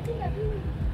I think I do.